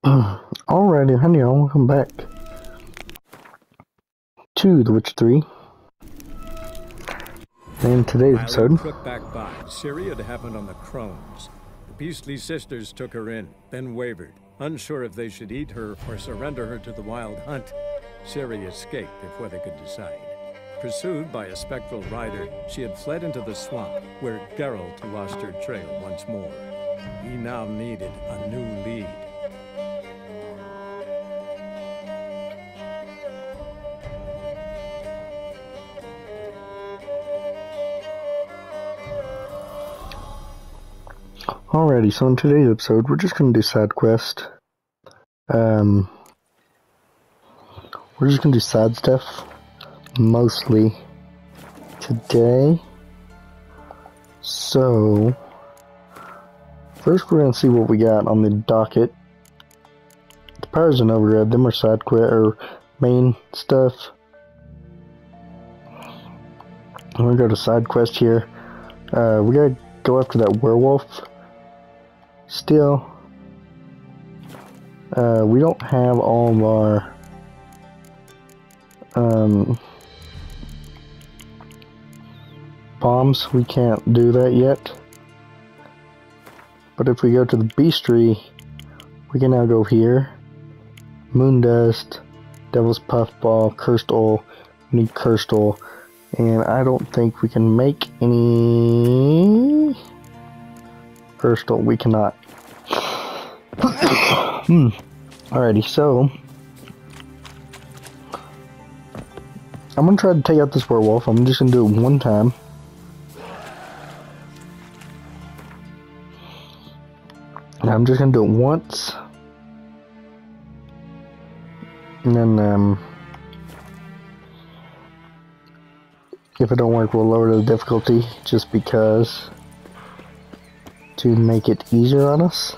Alrighty, honey, I'll welcome back to The Witcher 3. In today's episode, in Crookback Bog, Ciri had happened on the Crones. The beastly sisters took her in, then wavered, unsure if they should eat her or surrender her to the wild hunt. Ciri escaped before they could decide. Pursued by a spectral rider, she had fled into the swamp, where Geralt lost her trail once more. He now needed a new alrighty, so in today's episode, we're just gonna do side quest. Um, we're just gonna do side stuff, mostly today. So, first we're gonna see what we got on the docket. The powers and override, them are side quest or main stuff. I'm gonna go to side quest here. Uh, we gotta go after that werewolf. Still, uh, we don't have all of our um, bombs. We can't do that yet. But if we go to the bestiary, we can now go here. Moon dust, devil's puffball, cursed oil. Need cursed oil. And I don't think we can make any oil. We cannot. Hmm. Alrighty, so I'm gonna try to take out this werewolf. I'm just gonna do it one time. And I'm just gonna do it once. And then, um, if it don't work, we'll lower the difficulty just because to make it easier on us.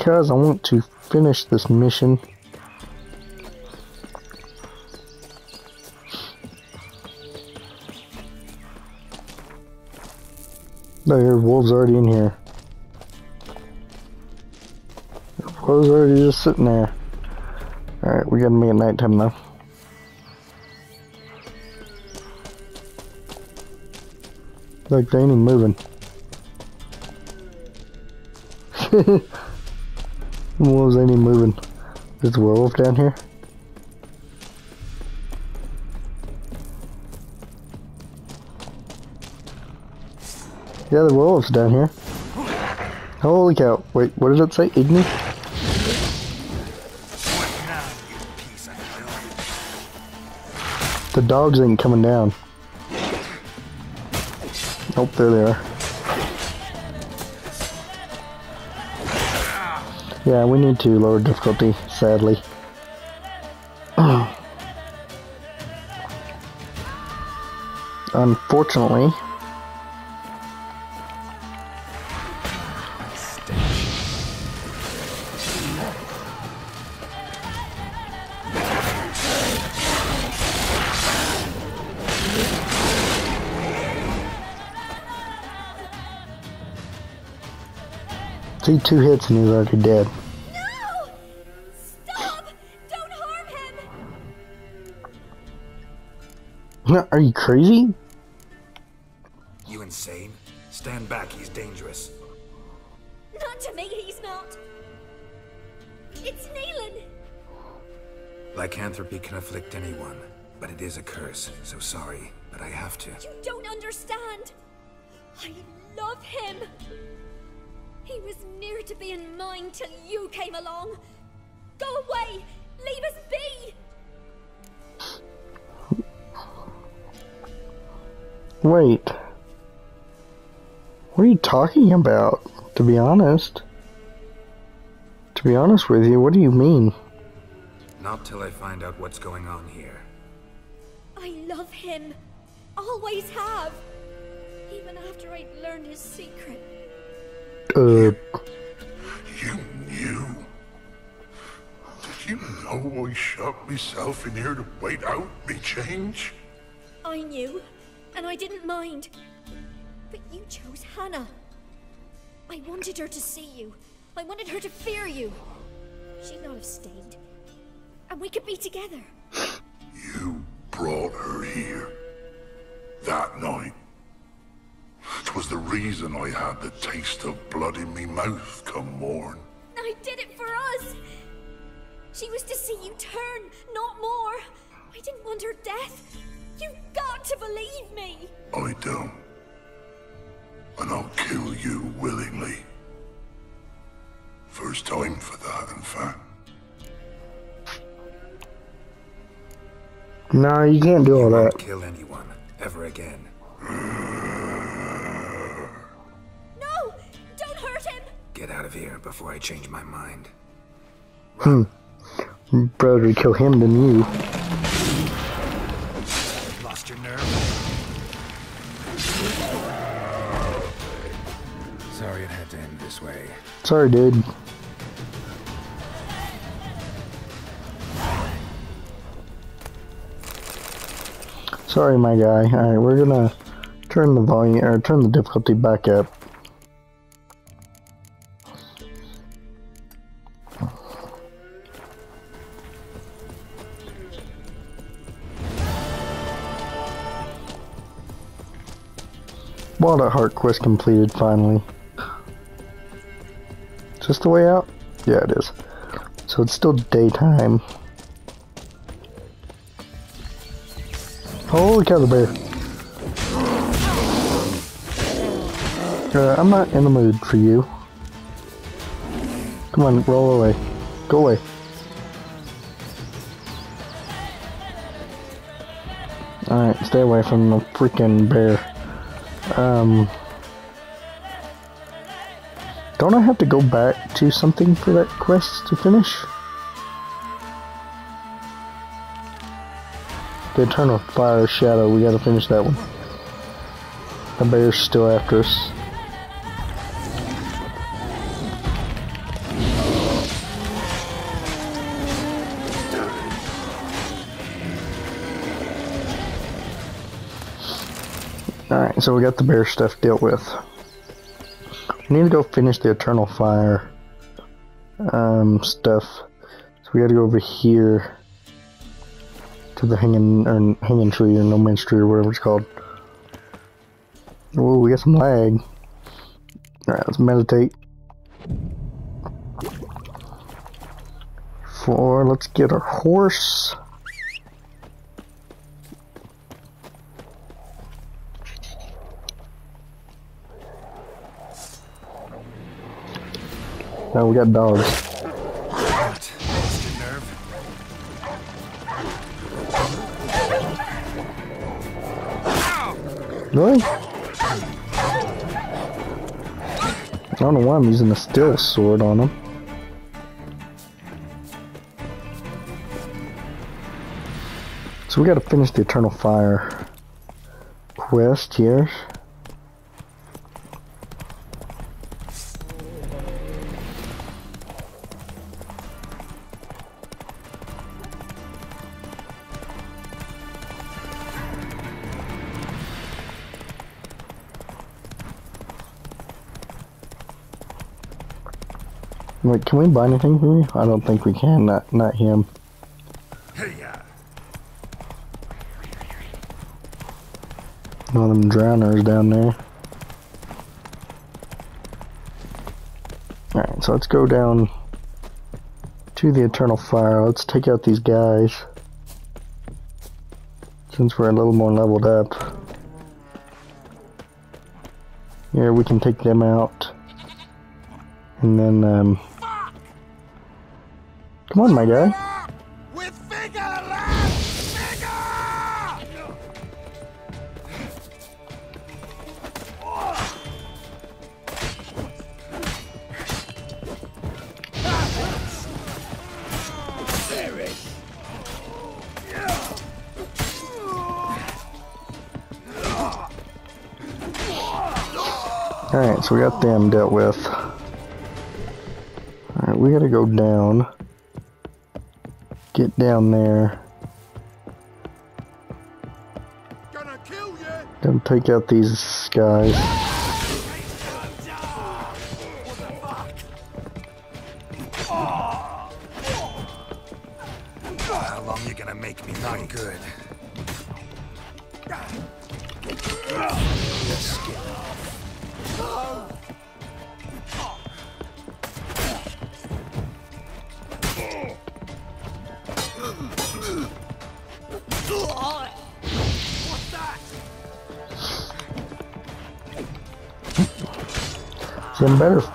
Because I want to finish this mission. Oh, no, your wolf's already in here. Your wolf's already just sitting there. Alright, we gotta make it nighttime though. Like they ain't even moving. wolves ain't even moving. There's a werewolf down here. Yeah, the werewolf's down here. Holy cow. Wait, what does it say? Igni? The dogs ain't coming down. Oh, there they are. Yeah, we need to lower difficulty, sadly. Unfortunately, see two hits and he's already dead. No! Stop! Don't harm him! Are you crazy? You insane? Stand back, he's dangerous. Not to me, he's not. It's Niellan. Lycanthropy can afflict anyone, but it is a curse, so sorry, but I have to. You don't understand. I love him. He was near to being mine till you came along. Go away! Leave us be! Wait. What are you talking about? To be honest. To be honest with you, what do you mean? Not till I find out what's going on here. I love him. Always have. Even after I'd learned his secret. Uh, You knew? Did you know I shut myself in here to wait out me change? I knew, and I didn't mind. But you chose Hannah. I wanted her to see you, I wanted her to fear you. She'd not have stayed. And we could be together. You brought her here. That night. Twas the reason I had the taste of blood in me mouth come morn. I did it for us. She was to see you turn, not more. I didn't want her death. You've got to believe me. I don't. And I'll kill you willingly. First time for that, in fact. No, you can't do all that. Won't kill anyone ever again. Get out of here before I change my mind. Hmm. Brother would kill him than you. Lost your nerve? Sorry it had to end this way. Sorry, dude. Sorry, my guy. Alright, we're gonna turn the volume, or turn the difficulty back up. Wild at Heart quest completed finally. Is this the way out? Yeah, it is. So it's still daytime. Holy cow, the bear. Uh, I'm not in the mood for you. Come on, roll away. Go away. Alright, stay away from the freaking bear. Um... Don't I have to go back to something for that quest to finish? The Eternal Fire Shadow, we gotta finish that one. The bear's still after us. So we got the bear stuff dealt with. We need to go finish the Eternal Fire um, stuff. So we gotta go over here to the hanging or hanging tree or no man's tree or whatever it's called. Oh, we got some lag. Alright, let's meditate. Four, let's get our horse. Now we got dogs. Really? I don't know why I'm using a steel sword on him. So we gotta finish the Eternal Fire quest here. Wait, can we buy anything you? I don't think we can. Not, not him. Of them drowners down there. Alright, so let's go down to the Eternal Fire. Let's take out these guys. Since we're a little more leveled up. Here, we can take them out. And then, um... Come on, my guy. With vigor, lad! Vigor! Alright, so we got them dealt with. Alright, we gotta go down. Get down there. Gonna kill you! Gotta take out these guys.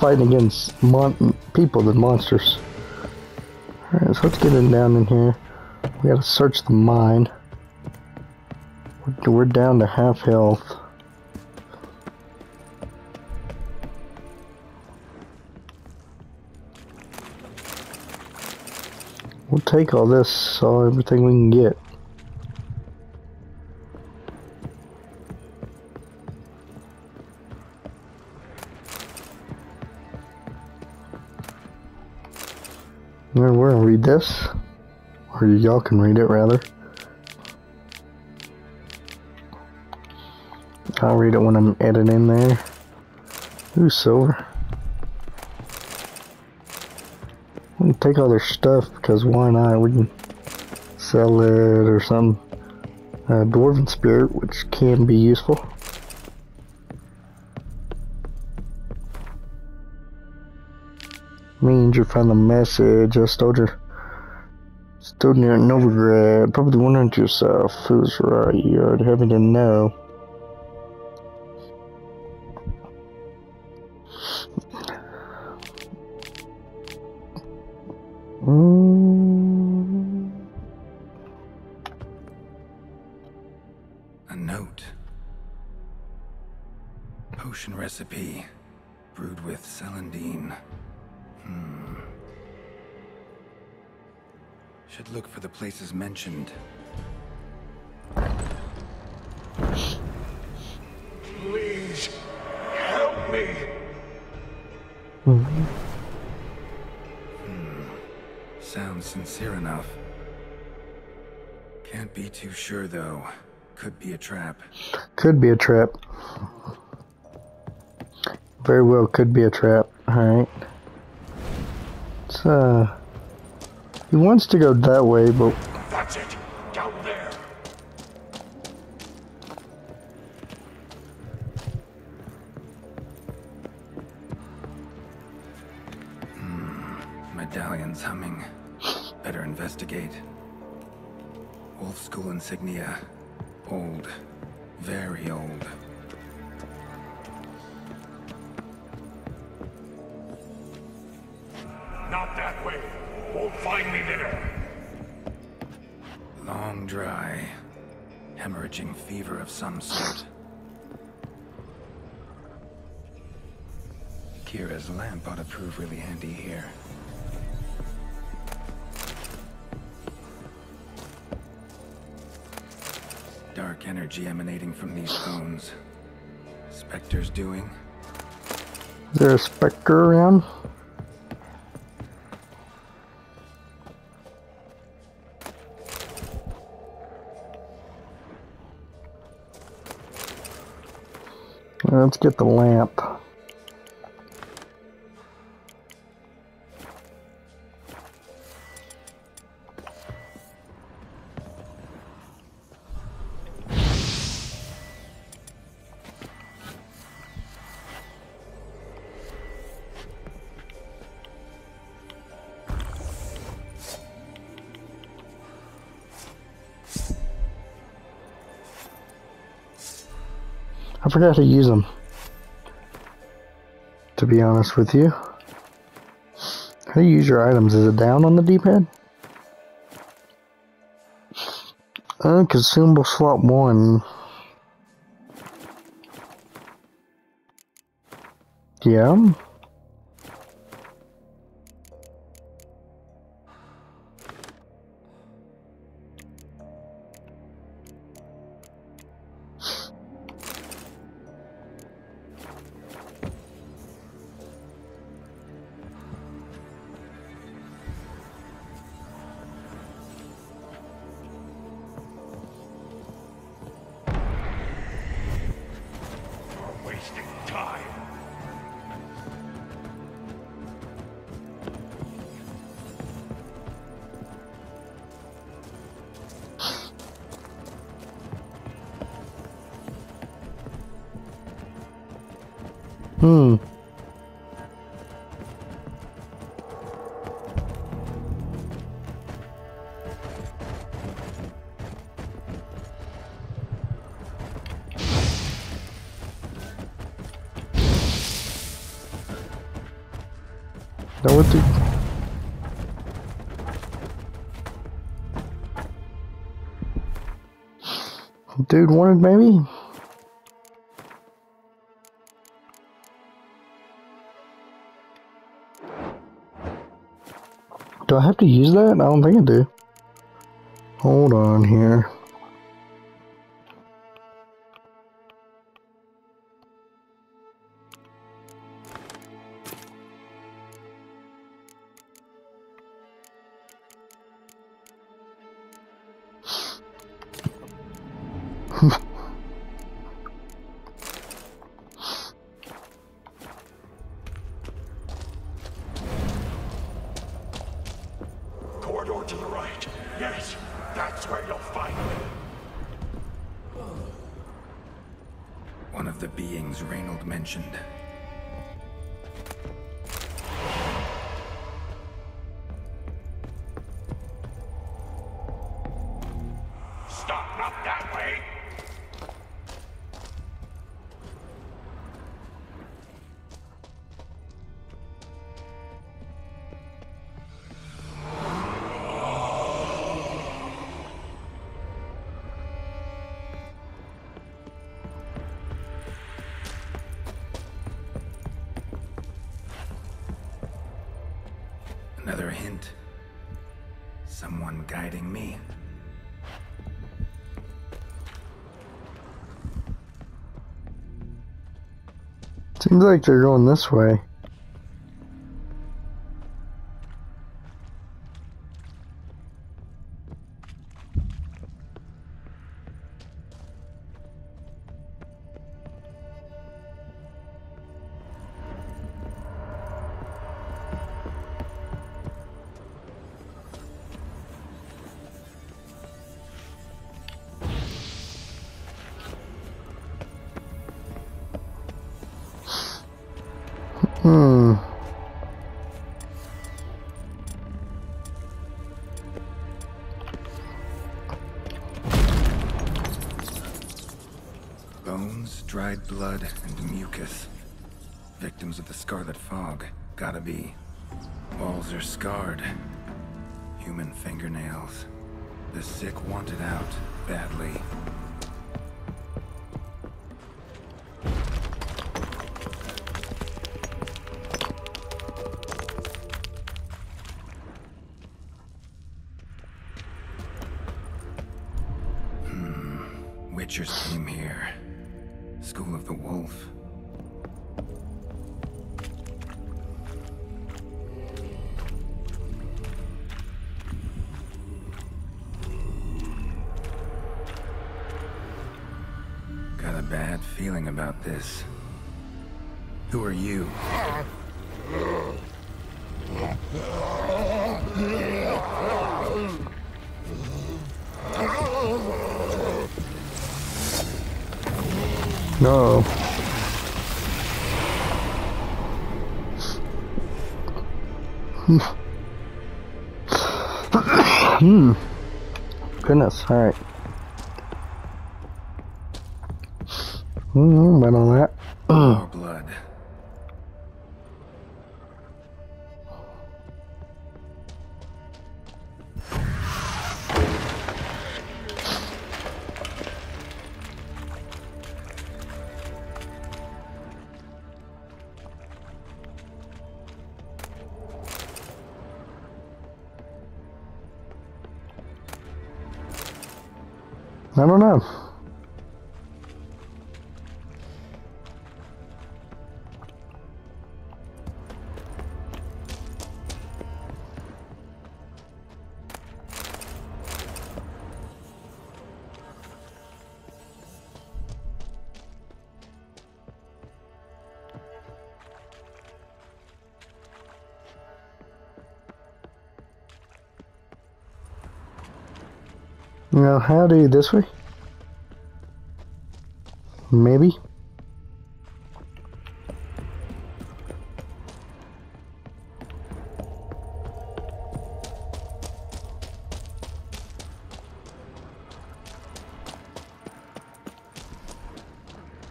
Fighting against mon people than monsters. Alright, so let's get in down in here. We gotta search the mine. We're, down to half health. We'll take all this, all everything we can get. This, or y'all can read it rather. I'll read it when I'm editing there. Ooh, silver. We take all their stuff because why not? We can sell it or some uh, dwarven spirit, which can be useful. Means you found the message. A soldier stood near Novigrad, probably wondering to yourself, who's right? You're having to know. A note. Potion recipe. Brewed with celandine. Hmm. Should look for the places mentioned. Please, help me. Hmm. Sounds sincere enough. Can't be too sure though. Could be a trap. Could be a trap. Very well could be a trap. Alright. It's, uh... He wants to go that way, but handy here. Dark energy emanating from these bones. Spectre's doing? is there a specter around? Let's get the lamp. Forgot to use them. To be honest with you. How do you use your items? Is it down on the D-pad? Uh, consumable slot one. Yeah. Hmm. That what the... Dude wanted maybe? Do I have to use that? I don't think I do. Hold on here. Stop, not that way. Seems like they're going this way. Sick wanted out, badly. Hmm. Witchers came here. School of the Wolf. About this. Who are you? No. hmm. Goodness, alright. Hmm, went on that. Now, how do you this way? Maybe.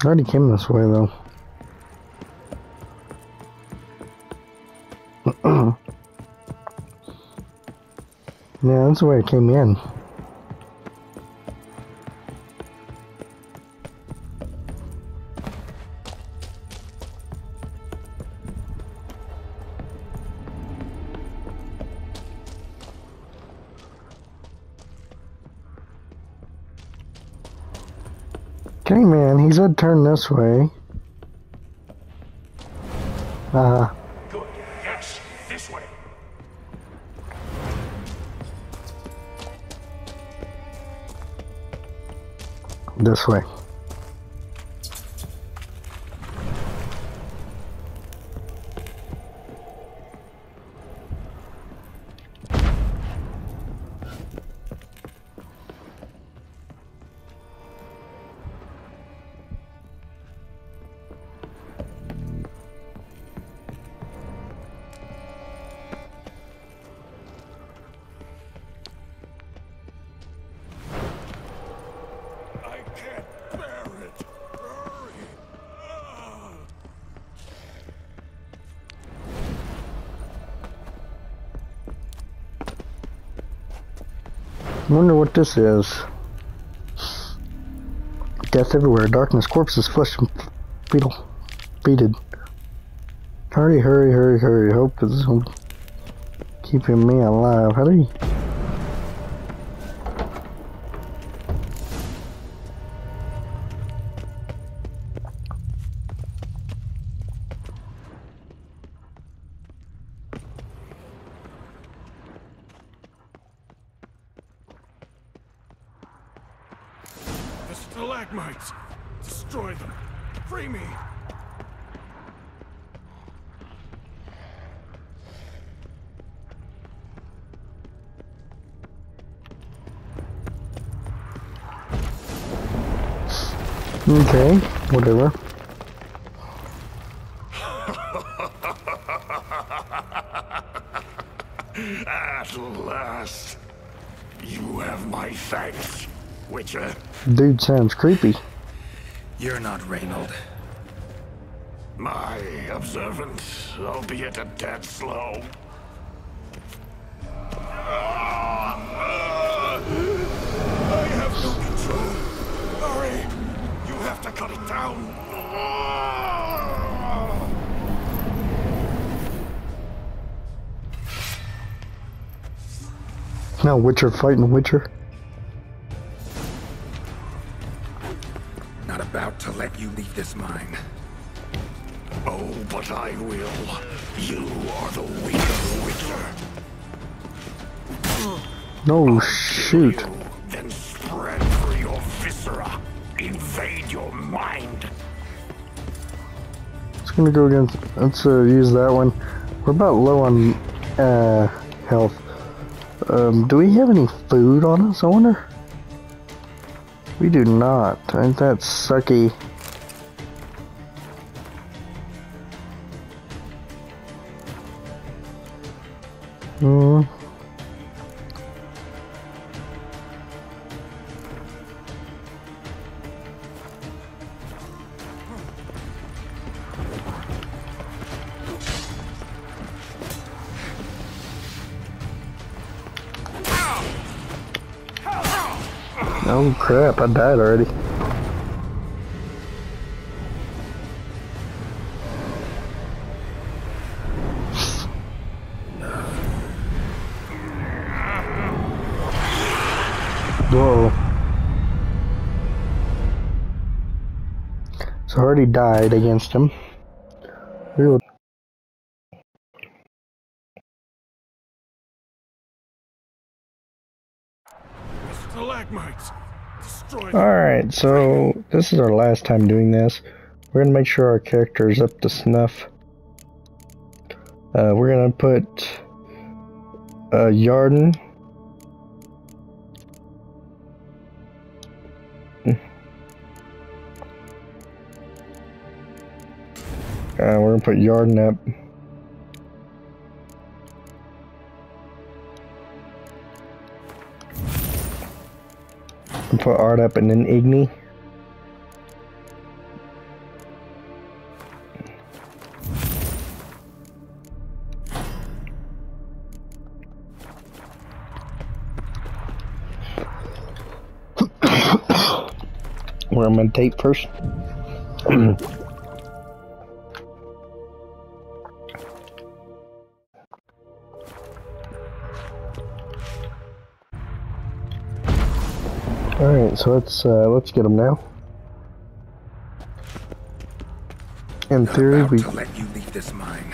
I already came this way though. Yeah, that's the way I came in. Turn this way. Uh, Good. Yes, this way. this way. Wonder what this is. Death everywhere, darkness, corpses, flesh, and fetal, beaded. Hurry, hurry, hurry, hurry. Hope is keeping me alive. Hurry. The Dude sounds creepy. You're not Reynold. My observance, albeit a tad slow. I have no control. Hurry! You have to cut it down. Now Witcher fighting Witcher. Let you leave this mine. Oh, but I will. You are the weaker Witcher. No shoot. You, then spread through your viscera. Invade your mind. It's gonna go against. Let's uh, use that one. We're about low on uh, health. Um, do we have any food on us? I wonder. We do not. Ain't that sucky? I died already. Whoa. So I already died against him. Alright, so this is our last time doing this. We're gonna make sure our character is up to snuff. Uh, we're gonna put uh, Yrden. Uh, we're gonna put Yrden up. and put art up and then Igni. Where I'm gonna tape first. right, so let's uh, let's get them now. In theory, we. to let you leave this mine.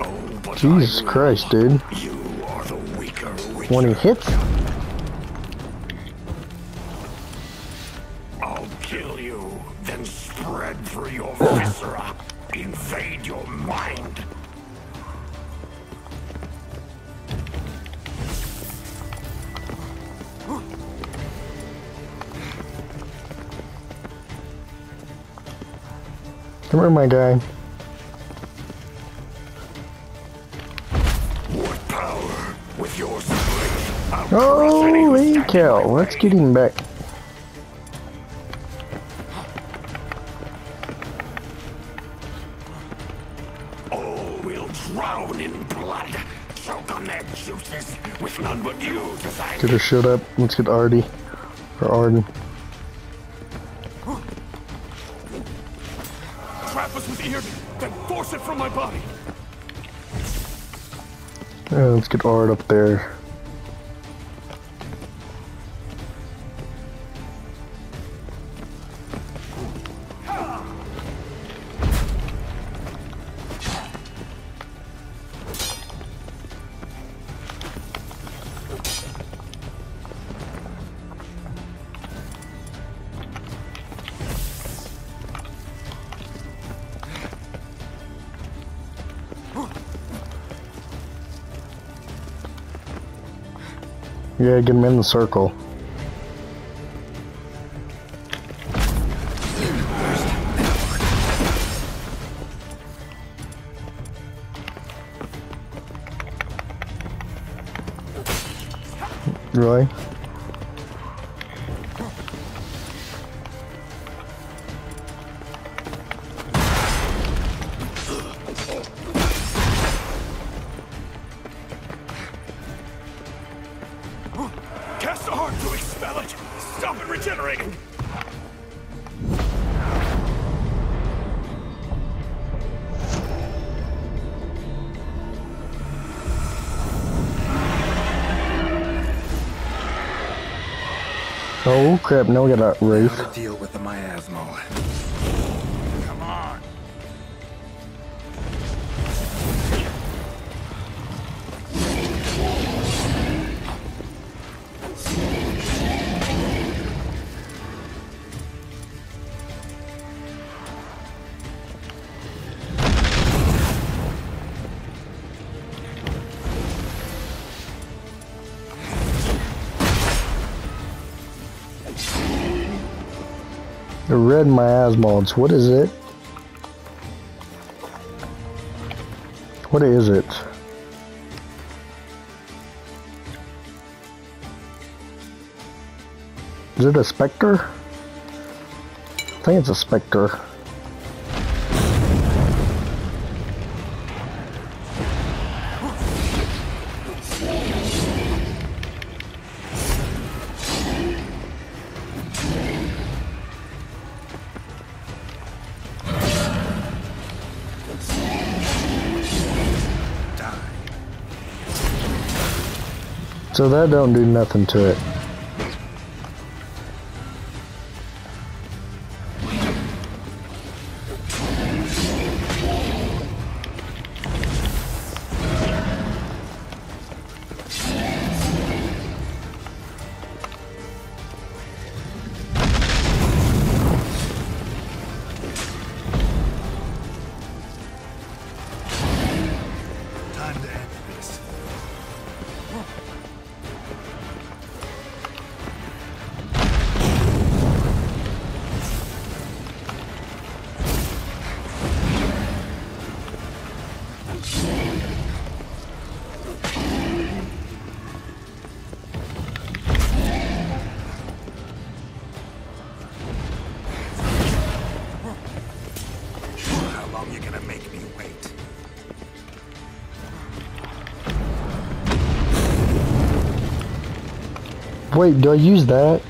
Oh, but Jesus. Christ, dude! You are the weaker witch. When he hits, I'll kill you, then spread through your viscera. Invade your mind. Come here, my guy. What power? With your strength, I'll crush any who Holy cow! Let's get him back. All will drown in blood. Choke on their juices with none but you to Get her shut up. Let's get Artie. Or Arden. Us with Eard, then force it from my body. Yeah, let's get Art up there. Yeah, get him in the circle. Oh crap, now we got a How Wraith. to deal with the miasmal. Red miasmods, what is it? What is it? Is it a specter? I think it's a specter. So that don't do nothing to it. Wait, do I use that?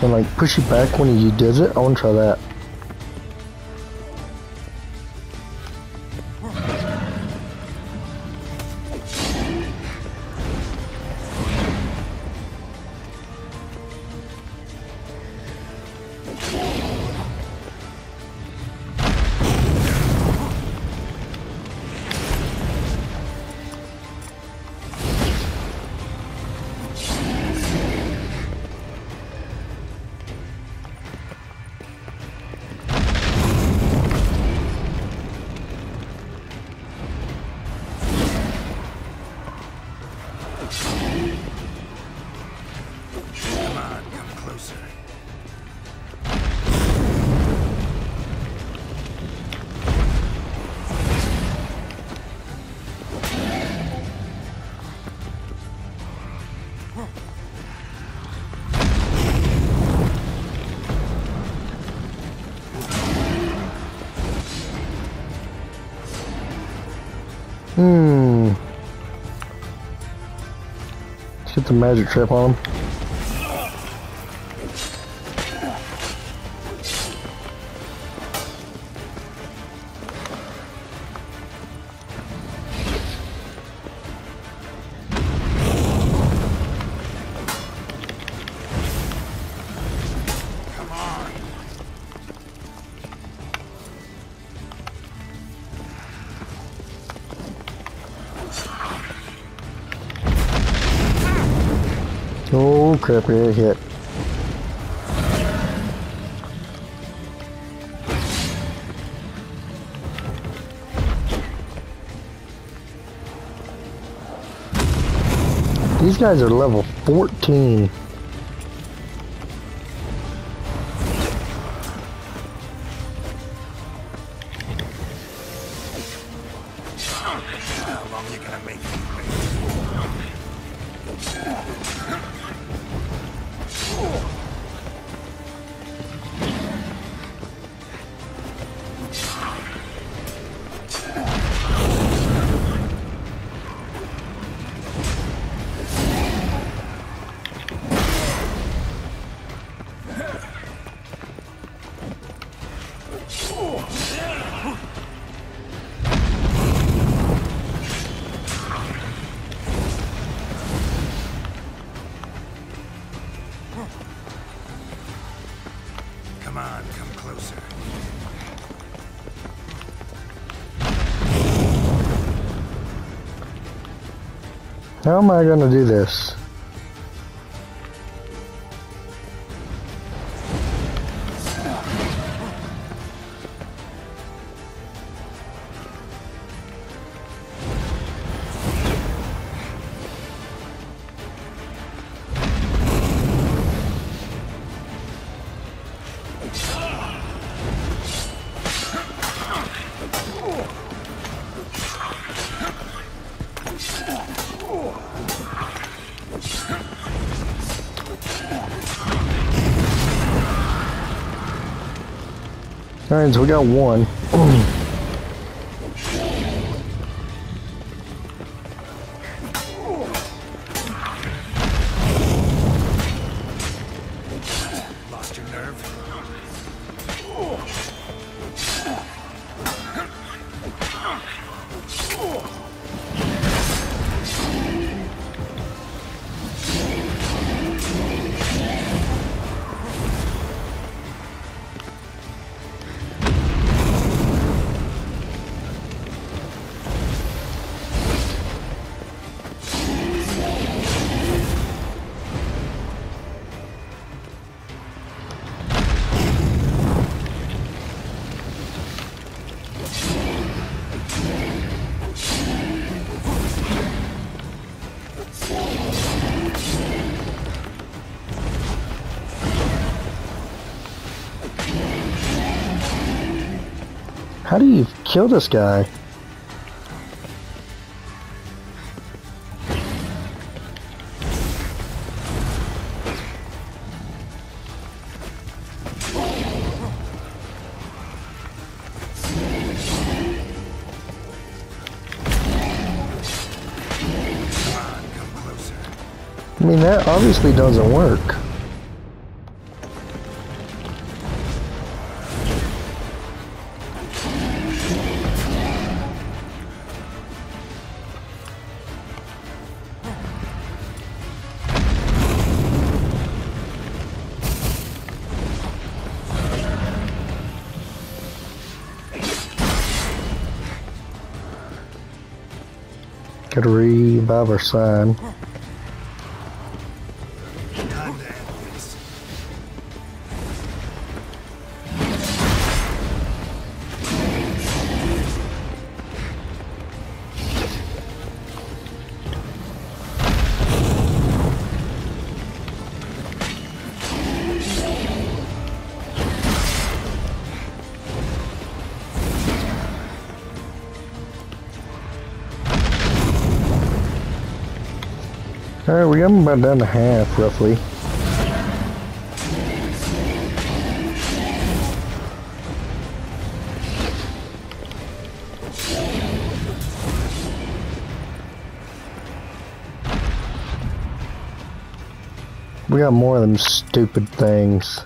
And like push you back when you does it. I want to try that. Hmm. Let's get the magic trip on him. Got hit. These guys are level 14. How am I gonna do this? We got one. How do you kill this guy? I mean, that obviously doesn't work. Gotta revive our son. We about down to half, roughly. We got more of them stupid things.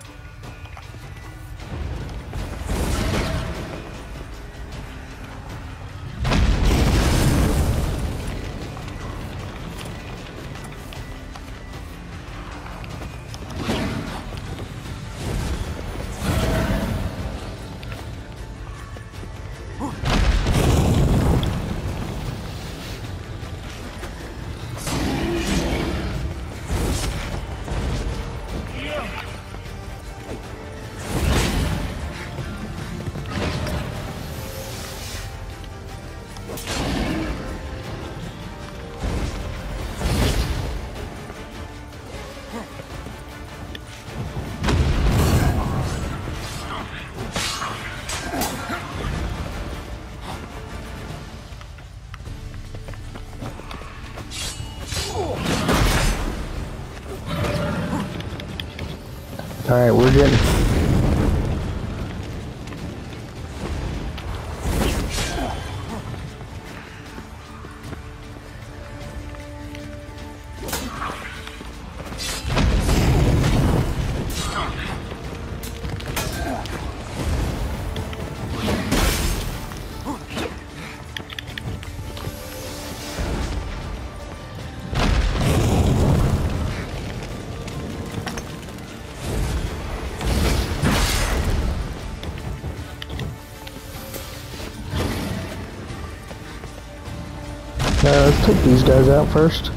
Uh, let's take these guys out first.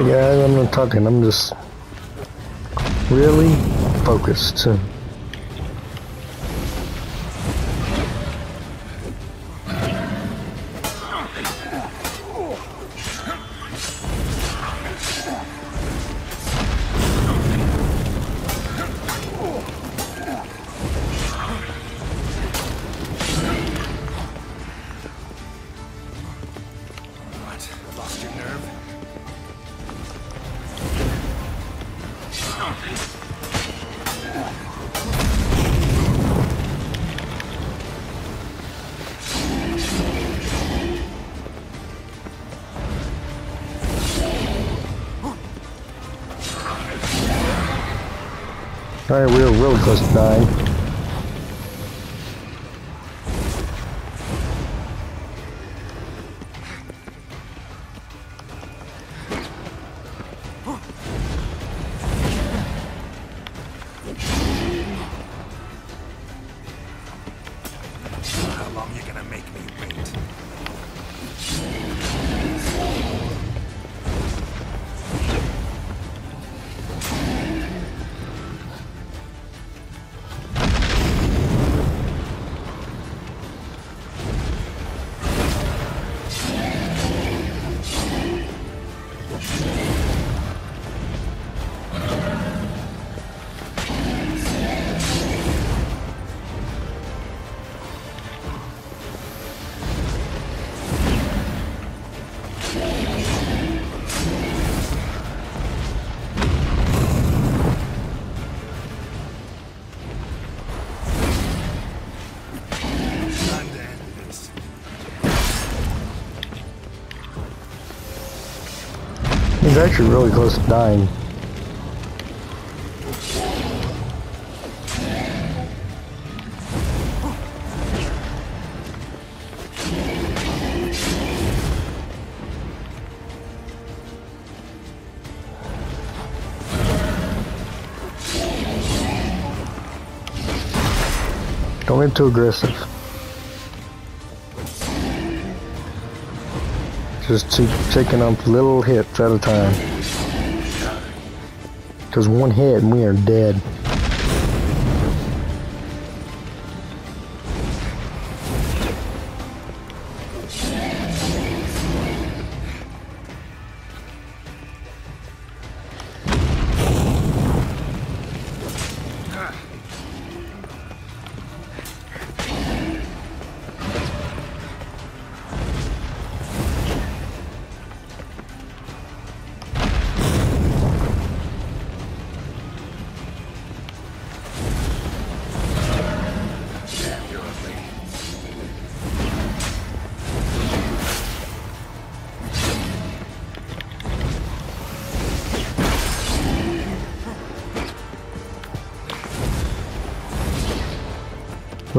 Sorry guys, I'm not talking, I'm just really focused. Alright, we were really close actually really close to dying. Don't get too aggressive. Just taking up little hits at a time. Because one hit and we are dead.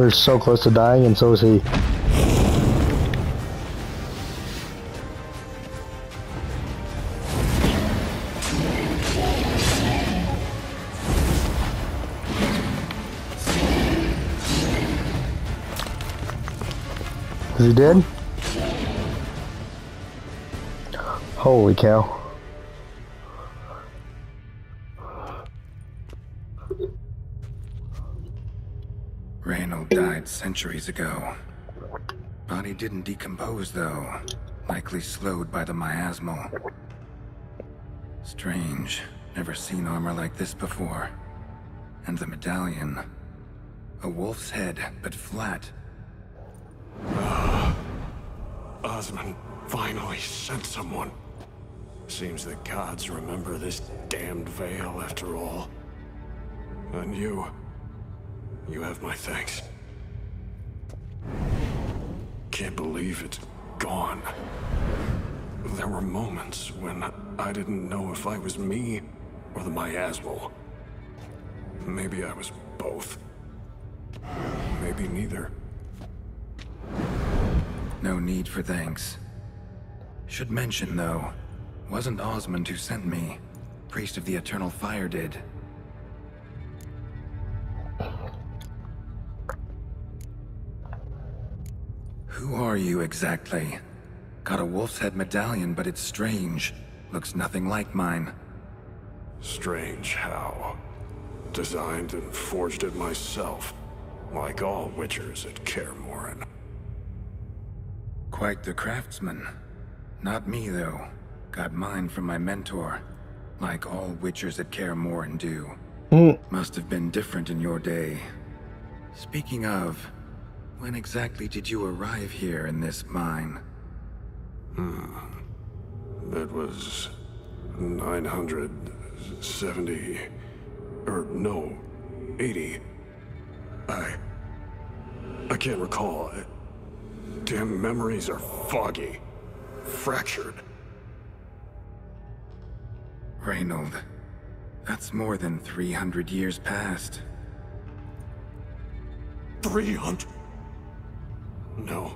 We're so close to dying and so is he. Is he dead? Holy cow. Died centuries ago. Body didn't decompose, though. Likely slowed by the miasmal. Strange. Never seen armor like this before. And the medallion. A wolf's head, but flat. Ah, Osmond finally sent someone. Seems the gods remember this damned veil after all. And you... You have my thanks. Can't believe it's gone. There were moments when I didn't know if I was me or the miasmal. Maybe I was both. Maybe neither. No need for thanks. Should mention, though, wasn't Osmond who sent me. Priest of the Eternal Fire did. Who are you exactly? Got a wolf's head medallion, but it's strange. Looks nothing like mine. Strange how. Designed and forged it myself, like all witchers at Kaer Morhen. Quite the craftsman. Not me, though. Got mine from my mentor. Like all witchers at Kaer Morhen do. Hmm. Must have been different in your day. Speaking of, when exactly did you arrive here in this mine? Hmm. That was 970 or no, 80. I I can't recall. Damn memories are foggy, fractured. Reynold, that's more than 300 years past. 300. No.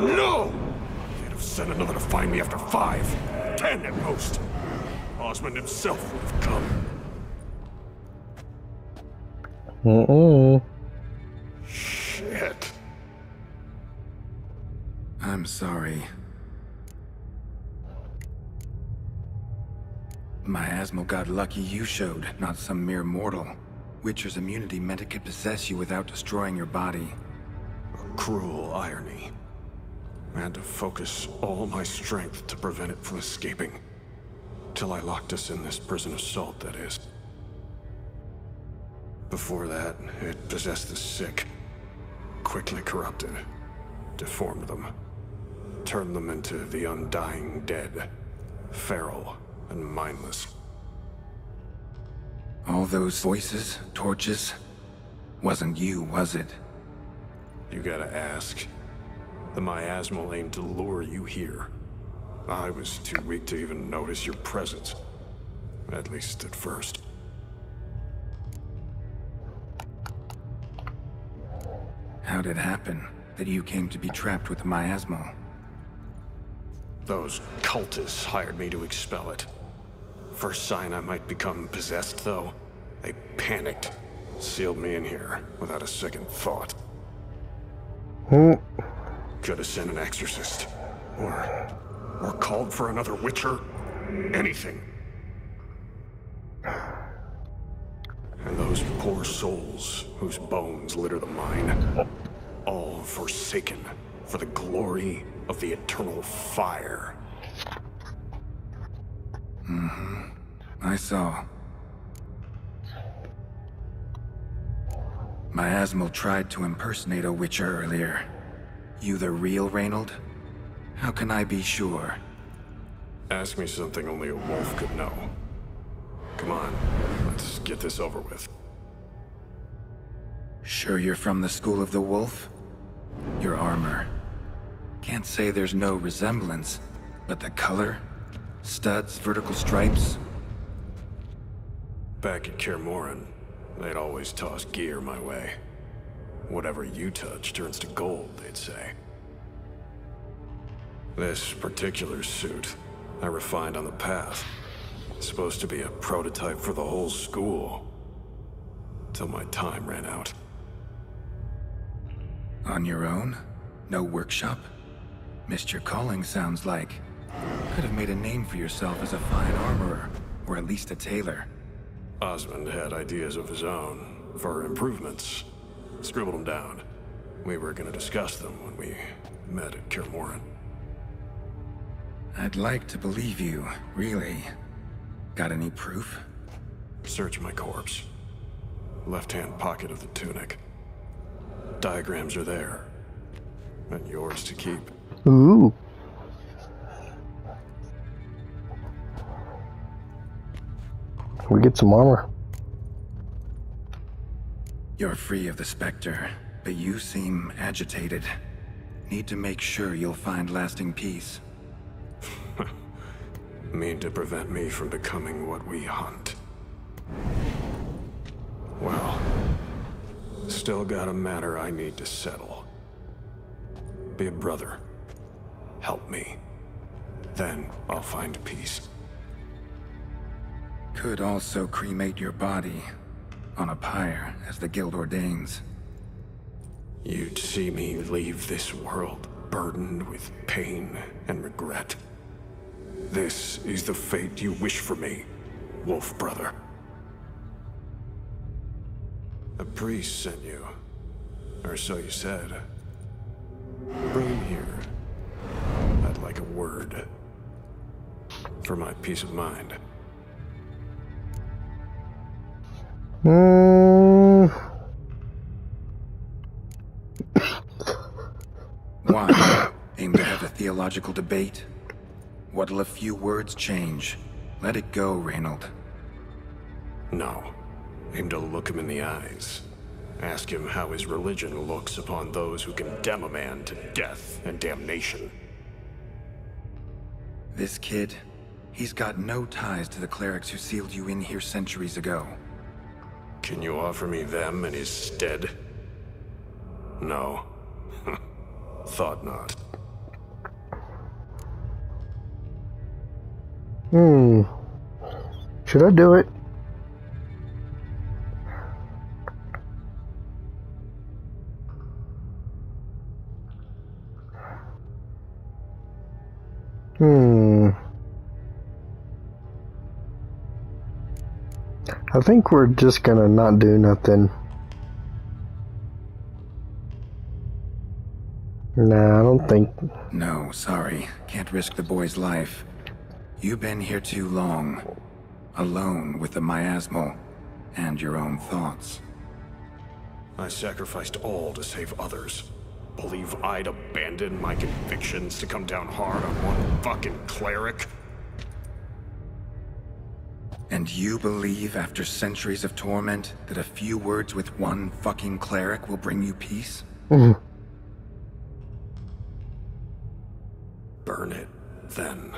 No! They'd have sent another to find me after five. Ten at most. Osmond himself would have come. Mm-mm. Shit. I'm sorry. Miasmal got lucky you showed, not some mere mortal. Witcher's immunity meant it could possess you without destroying your body. Cruel irony. I had to focus all my strength to prevent it from escaping. till I locked us in this prison of salt, that is. Before that, it possessed the sick, quickly corrupted, deformed them, turned them into the undying dead, feral and mindless. All those voices, torches, wasn't you, was it? You gotta ask. The miasmal aimed to lure you here. I was too weak to even notice your presence. At least at first. How did it happen that you came to be trapped with the miasmal? Those cultists hired me to expel it. First sign I might become possessed, though, they panicked. Sealed me in here without a second thought. Hmm. Could have sent an exorcist. Or... or called for another Witcher. Anything. And those poor souls whose bones litter the mine. All forsaken for the glory of the eternal fire. Mm-hmm. I saw. Miasmal tried to impersonate a Witcher earlier. You the real Reynold? How can I be sure? Ask me something only a wolf could know. Come on, let's get this over with. Sure you're from the School of the Wolf? Your armor. Can't say there's no resemblance, but the color? Studs, vertical stripes? Back at Kaer they'd always toss gear my way. Whatever you touch turns to gold, they'd say. This particular suit, I refined on the path. supposed to be a prototype for the whole school. Till my time ran out. On your own? No workshop? Missed your calling, sounds like. Could have made a name for yourself as a fine armorer, or at least a tailor. Osmond had ideas of his own, for improvements. Scribbled them down. We were gonna discuss them when we met at Kaer I'd like to believe you, really. Got any proof? Search my corpse. Left-hand pocket of the tunic. Diagrams are there. And yours to keep. Ooh. We get some armor. You're free of the Spectre, but you seem agitated. Need to make sure you'll find lasting peace. Mean to prevent me from becoming what we hunt. Well, still got a matter I need to settle. Be a brother. Help me. Then I'll find peace. Could also cremate your body, on a pyre, as the Guild ordains. You'd see me leave this world burdened with pain and regret. This is the fate you wish for me, Wolf Brother. A priest sent you, or so you said. Bring him here. I'd like a word. For my peace of mind. Mm. Why? Aim to have a theological debate? What'll a few words change? Let it go, Reynold. No. Aim to look him in the eyes. Ask him how his religion looks upon those who condemn a man to death and damnation. This kid, he's got no ties to the clerics who sealed you in here centuries ago. Can you offer me them in his stead? No. Thought not. Hmm. Should I do it? I think we're just gonna not do nothing. Nah, I don't think. No, sorry. Can't risk the boy's life. You've been here too long. Alone with the miasmal and your own thoughts. I sacrificed all to save others. Believe I'd abandon my convictions to come down hard on one fucking cleric? And you believe after centuries of torment that a few words with one fucking cleric will bring you peace? Mhm. Burn it, then.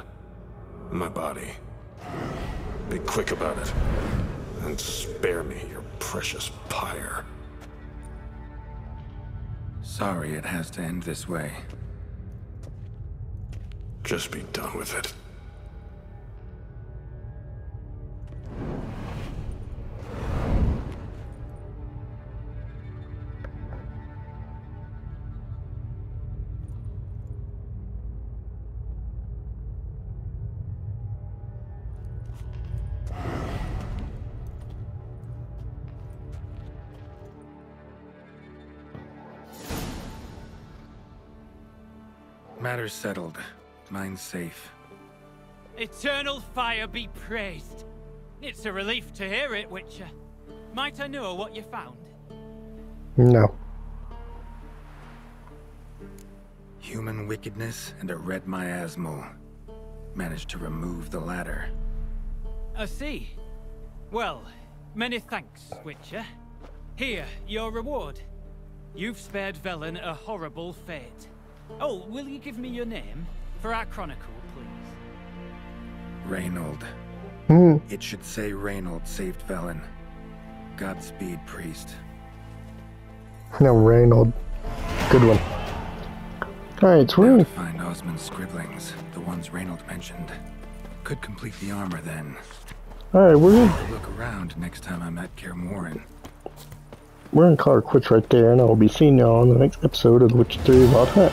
My body. Be quick about it. And spare me your precious pyre. Sorry it has to end this way. Just be done with it. Matters settled. Mine's safe. Eternal fire be praised. It's a relief to hear it, Witcher. Might I know what you found? No. Human wickedness and a red miasmal. Managed to remove the latter. I see. Well, many thanks, Witcher. Here, your reward. You've spared Velen a horrible fate. Oh, will you give me your name? For our chronicle, please. Reynold. Hmm. It should say Reynold saved Velen. Godspeed, priest. No, Reynold. Good one. Alright, so we're Now gonna find Osmond's scribblings, the ones Reynold mentioned. Could complete the armor then. Alright, we're gonna Look around next time I'm at Kaer Morhen. we're gonna call it quits right there, and I'll be seeing y'all on the next episode of The Witcher 3 Wild Hunt.